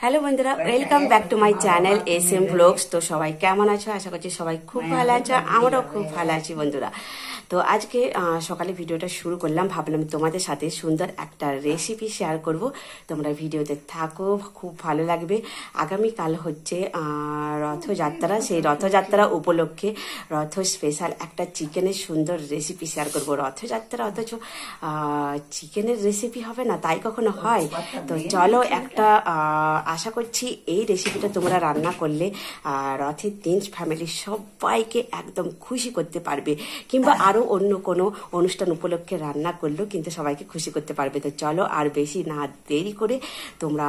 Hello বন্ধুরা welcome back to my channel S M blogs তো সবাই কেমন আছো? আশা করছি সবাই খুব ভালো আছো, আমরাও খুব ভালো আছি, বন্ধুরা। তো আজকে সকালে ভিডিওটা শুরু করলাম। ভাবলাম তোমাদের সাথে সুন্দর একটা রেসিপি শেয়ার করব। তোমরা ভিডিওতে থাকো, খুব ভালো লাগবে। আগামীকাল হচ্ছে রথযাত্রা। সেই রথযাত্রা উপলক্ষে রথ স্পেশাল একটা চিকেনের সুন্দর রেসিপি শেয়ার করব। রথযাত্রা অথচ চিকেনের রেসিপি হবে না, তাই কখনো হয়? তো চলো একটা আশা করছি এই রেসিপিটা তোমরা রান্না করলে রথের দিন ফ্যামিলির সবাইকে একদম খুশি করতে পারবে। কিংবা আরও অন্য কোনো অনুষ্ঠান উপলক্ষে রান্না করলেও কিন্তু সবাইকে খুশি করতে পারবে। তো চলো আর বেশি না দেরি করে তোমরা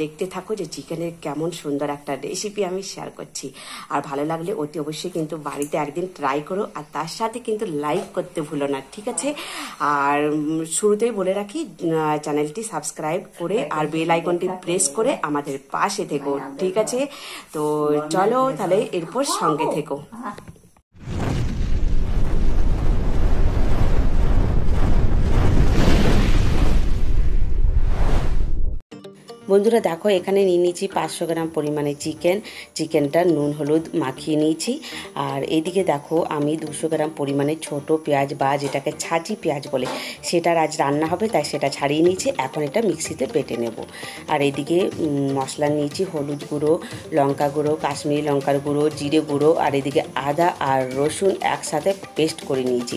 দেখতে থাকো যে চিকেনের কেমন সুন্দর একটা রেসিপি আমি শেয়ার করছি। আর ভালো লাগলে অতি অবশ্যই কিন্তু বাড়িতে একদিন ট্রাই করো আর তার সাথে কিন্তু লাইক করতে ভুলো না, ঠিক আছে? আর শুরুতেই বলে রাখি চ্যানেলটি সাবস্ক্রাইব করে আর বেল আইকনটি প্রেস করে আমাদের পাশে থেকো, ঠিক আছে? তো চলো তাহলে এরপর সঙ্গে থেকো। বন্ধুরা দেখো, এখানে নিয়ে নিয়েছি পাঁচশো গ্রাম পরিমাণে চিকেন। চিকেনটা নুন, হলুদ মাখিয়ে নিয়েছি। আর এদিকে দেখো, আমি দুশো গ্রাম পরিমাণে ছোট পেঁয়াজ বা যেটাকে ছাঁচি পেঁয়াজ বলে, সেটার আজ রান্না হবে, তাই সেটা ছাড়িয়ে নিয়েছি। এখন এটা মিক্সিতে বেটে নেব। আর এদিকে মশলা নিয়েছি হলুদ গুঁড়ো, লঙ্কা গুঁড়ো, কাশ্মীরি লঙ্কার গুঁড়ো, জিরে গুঁড়ো, আর এদিকে আদা আর রসুন একসাথে পেস্ট করে নিয়েছি।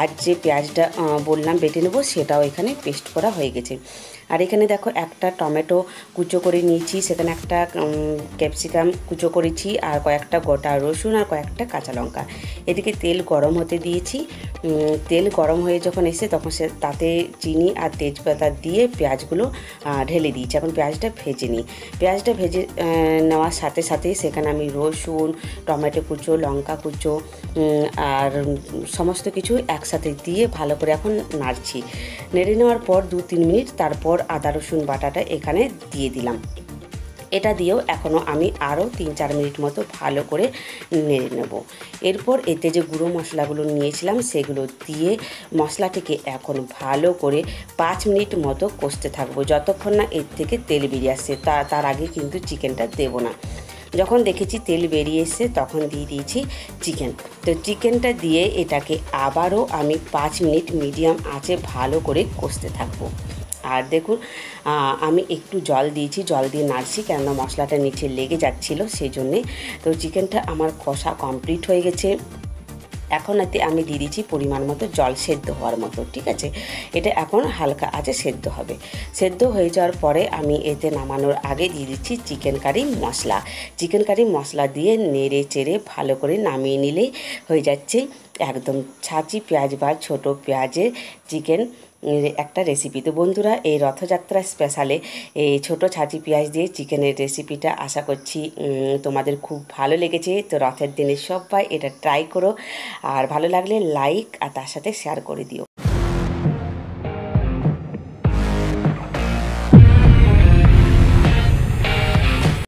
আর যে পেঁয়াজটা বললাম বেটে নেব, সেটাও এখানে পেস্ট করা হয়ে গেছে। আর এখানে দেখো একটা টমেটো কুচো করে নিয়েছি, সেখানে একটা ক্যাপসিকাম কুচো করেছি, আর কয়েকটা গোটা রসুন আর কয়েকটা কাঁচা লঙ্কা। এদিকে তেল গরম হতে দিয়েছি। তেল গরম হয়ে যখন এসে তখন সে, তাতে চিনি আর তেজপাতা দিয়ে পেঁয়াজগুলো ঢেলে দিয়েছি। এখন পেঁয়াজটা ভেজে নিই। পেঁয়াজটা ভেজে নেওয়ার সাথে সাথে সেখানে আমি রসুন, টমেটো কুচো, লঙ্কা কুচো আর সমস্ত কিছু একসাথে দিয়ে ভালো করে এখন নাড়ছি। নেড়ে নেওয়ার পর দু তিন মিনিট, তারপর আদা, রসুন বাটাটা এখানে দিয়ে দিলাম। এটা দিয়েও এখনও আমি আরও তিন চার মিনিট মতো ভালো করে নেড়ে নেব। এরপর এতে যে গুঁড়ো মশলাগুলো নিয়েছিলাম সেগুলো দিয়ে মশলাটিকে এখন ভালো করে পাঁচ মিনিট মতো কষতে থাকব। যতক্ষণ না এর থেকে তেল বেরিয়ে আসছে, তা, তার আগে কিন্তু চিকেনটা দেবো না। যখন দেখেছি তেল বেরিয়ে এসছে, তখন দিয়ে দিয়েছি চিকেন। তো চিকেনটা দিয়ে এটাকে আবারও আমি পাঁচ মিনিট মিডিয়াম আঁচে ভালো করে কষতে থাকব। আর দেখুন আমি একটু জল দিয়েছি, জল দিয়ে নাড়ছি কেননা মশলাটা নিচে লেগে যাচ্ছিল সেই জন্যে তো চিকেনটা আমার কষা কমপ্লিট হয়ে গেছে। এখন এতে আমি দিয়ে দিচ্ছি পরিমাণ মতো জল সেদ্ধ হওয়ার মতো, ঠিক আছে? এটা এখন হালকা আছে সেদ্ধ হবে। সেদ্ধ হয়ে যাওয়ার পরে আমি এতে নামানোর আগে দিয়ে দিচ্ছি চিকেন কারি মশলা। চিকেন কারি মশলা দিয়ে নেড়ে চেড়ে ভালো করে নামিয়ে নিলে হয়ে যাচ্ছে একদম ছাঁচি পেঁয়াজ বা ছোট পেঁয়াজের চিকেন। একটা রেসিপি তো বন্ধুরা, এই রথযাত্রা স্পেশালে এই ছোটো ছাঁচি পেঁয়াজ দিয়ে চিকেনের রেসিপিটা আশা করছি তোমাদের খুব ভালো লেগেছে। তো রথের দিনে সবাই এটা ট্রাই করো। আর ভালো লাগলে লাইক আর তার সাথে শেয়ার করে দিও।